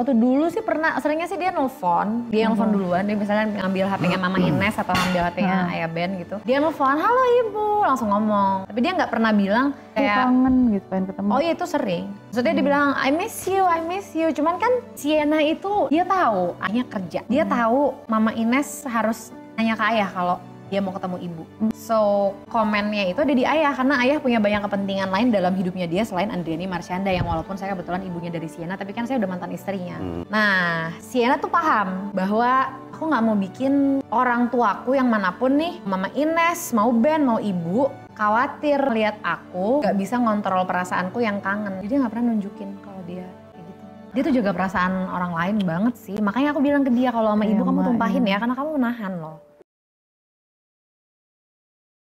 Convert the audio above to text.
Waktu dulu sih pernah, seringnya sih dia nelfon. Dia nelfon duluan, dia misalnya ngambil HP-nya Mama Ines atau ngambil HP-nya Ayah Ben gitu. Dia nelfon, halo ibu, langsung ngomong. Tapi dia nggak pernah bilang kayak, kangen gitu pengen ketemu. Oh iya itu sering. Maksudnya dia bilang I miss you, I miss you. Cuman kan Sienna itu dia tahu ayahnya kerja. Dia tahu Mama Ines harus nanya ke ayah kalau dia mau ketemu ibu. So komennya itu ada di ayah karena ayah punya banyak kepentingan lain dalam hidupnya dia selain Andriani Marsyanda yang walaupun saya kebetulan ibunya dari Sienna tapi kan saya udah mantan istrinya. Nah Sienna tuh paham bahwa aku nggak mau bikin orang tuaku yang mana pun nih, Mama Ines, mau Ben, mau ibu, khawatir lihat aku nggak bisa ngontrol perasaanku yang kangen. Jadi nggak pernah nunjukin kalau dia kayak gitu. Dia tuh juga perasaan orang lain banget sih. Makanya aku bilang ke dia kalau sama Iya, ibu kamu tumpahin iya. ya karena kamu menahan loh.